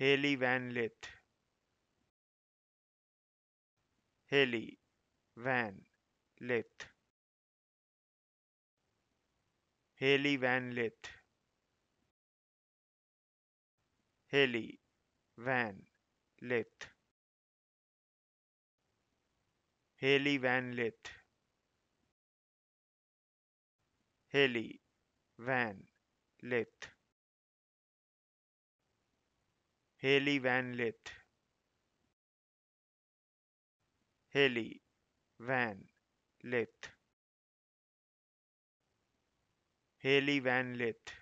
Hailey Van Lith Hailey Van Lith Hailey Van Lith Hailey Van Lith Hailey Van Lith Hailey Van Lith Hailey Van Lith Hailey Van Lith Hailey Van Lith